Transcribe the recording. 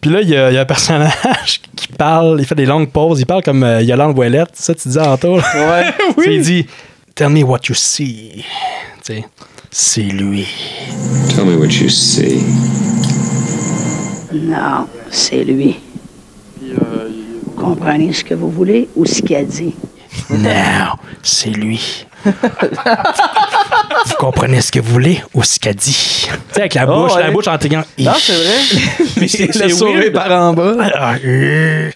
Puis là, il y, a il y a un personnage qui parle, il fait des longues pauses, il parle comme euh, Yolande Ouellette, ça tu disais en tour. Ouais. Sais, Il dit Tell me what you see. Tu sais, c'est lui. Tell me what you see. Non, c'est lui. Vous comprenez ce que vous voulez ou ce qu'il a dit? Non, c'est lui. comprenez ce que vous voulez ou ce qu'a dit. Tu sais, avec la Oh, bouche, la bouche en tirant. Non, c'est vrai. Mais c'est Le sourire weird. par en bas. Ah, euh.